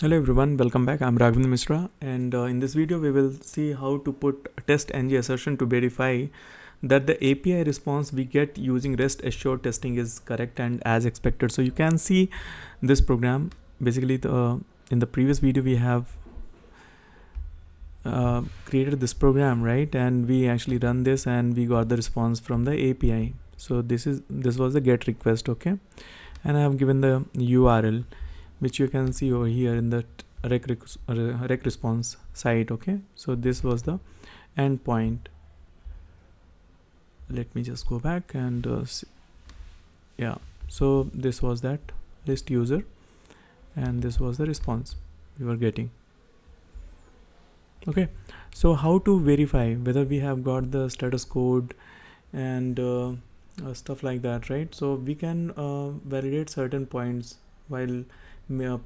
Hello everyone, welcome back. I'm Raghavendra Mishra and uh, in this video we will see how to put TestNG assertion to verify that the API response we get using REST assured testing is correct and as expected. So you can see this program basically the in the previous video we have uh, created this program right and we actually run this and we got the response from the API. So this is this was the get request okay and I have given the URL which you can see over here in the rec, rec response site okay? So this was the endpoint. Let me just go back and uh, yeah. So this was that list user and this was the response we were getting. Okay? So how to verify whether we have got the status code and uh, uh, stuff like that right? So we can uh, validate certain points while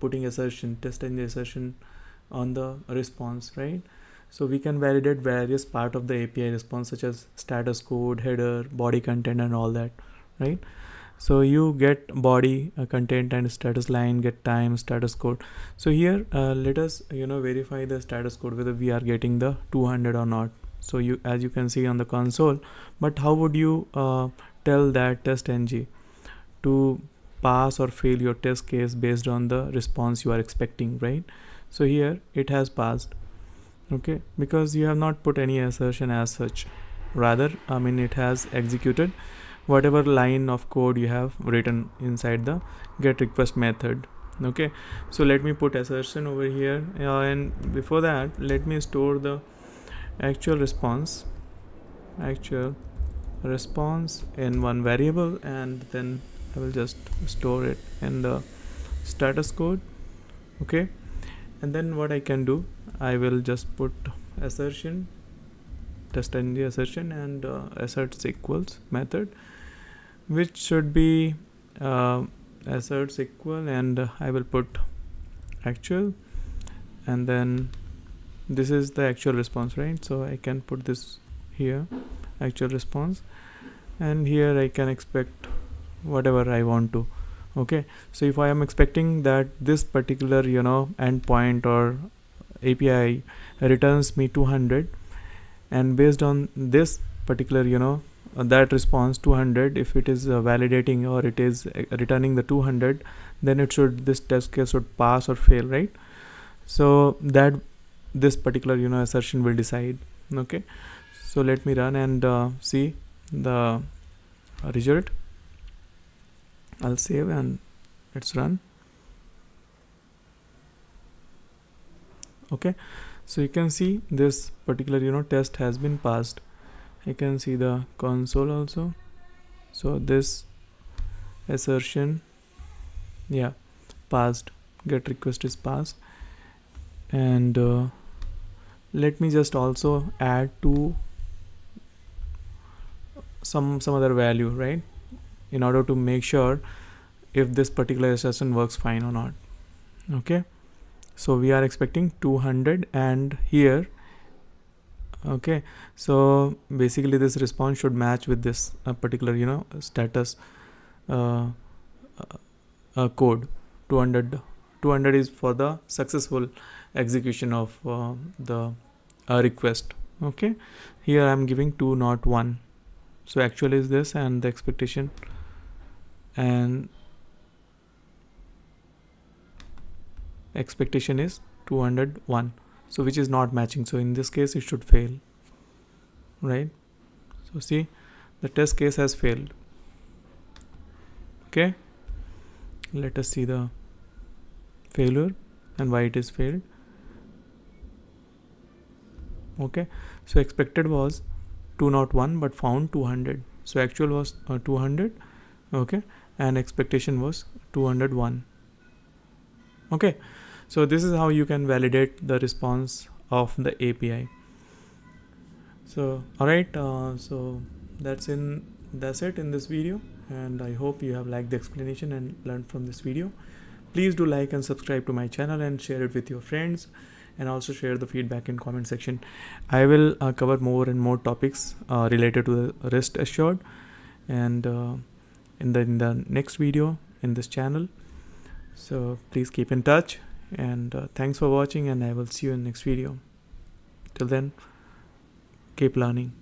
putting assertion test and assertion on the response right? So we can validate various part of the api response such as status code header body content and all that right? So you get body uh, content and status line get time status code. So here uh, let us you know verify the status code whether we are getting the 200 or not. So you as you can see on the console but how would you uh, tell that TestNG to pass or fail your test case based on the response you are expecting right? So here it has passed okay? Because you have not put any assertion as such. Rather i mean it has executed whatever line of code you have written inside the get request method okay? So let me put assertion over here. Uh, and before that let me store the actual response actual response in one variable and then I will just store it in the status code okay? And then what I can do I will just put assertion TestNG assertion and uh, asserts equals method which should be uh, asserts equal and I will put actual. And then this is the actual response right? So I can put this here actual response. And here I can expect whatever I want to okay? So if I am expecting that this particular you know endpoint or API returns me 200 and based on this particular you know uh, that response 200 if it is uh, validating or it is uh, returning the 200 then it should this test case should pass or fail right? So that this particular you know assertion will decide okay? So let me run and uh, see the result I'll save and let's run. Okay. So you can see this particular you know test has been passed. You can see the console also. So this assertion yeah passed. Get request is passed. And uh, let me just also add to some some other value right in order to make sure if this particular assertion works fine or not. Okay? So we are expecting 200 and here. Okay? So basically this response should match with this uh, particular you know status uh, uh, code. 200 200 is for the successful execution of uh, the uh, request. Okay? Here i'm giving 2 not 1 so actual is this and the expectation and expectation is 201 so which is not matching. So in this case it should fail. Right? So see the test case has failed. Okay? Let us see the failure and why it is failed. Okay? So expected was 201 but found 200 so actual was uh, 200 okay and expectation was 201 okay so this is how you can validate the response of the API so all right uh, so that's in that's it in this video and I hope you have liked the explanation and learned from this video. Please do like and subscribe to my channel and share it with your friends and also share the feedback in comment section. I will uh, cover more and more topics uh, related to the rest assured and uh, in the in the next video in this channel. So please keep in touch and uh, thanks for watching and i will see you in next video. Till then keep learning